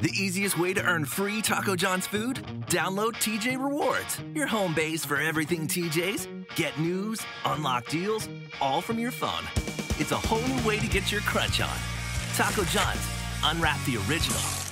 The easiest way to earn free Taco John's food? Download TJ Rewards, your home base for everything TJ's. Get news, unlock deals, all from your phone. It's a whole new way to get your crunch on. Taco John's, unwrap the original.